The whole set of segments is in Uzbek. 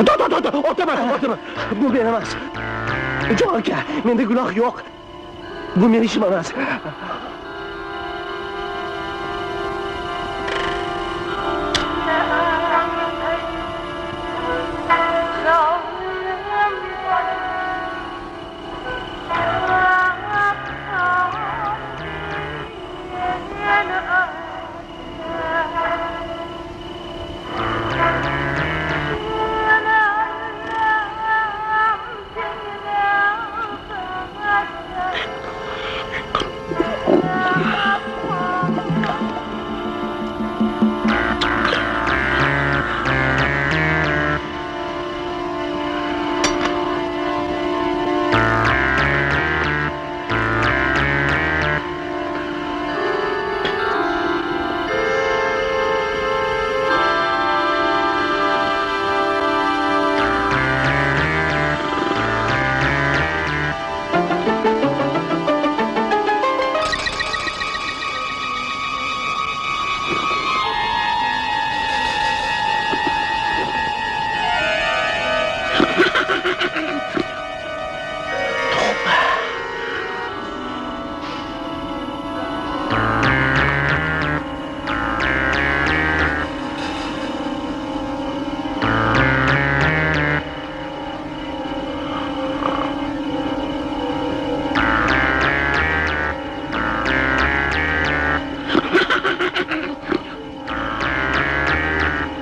otaman otaman bu men emas jon aka menda gunoh yo'q bu men ishim emas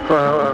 Well,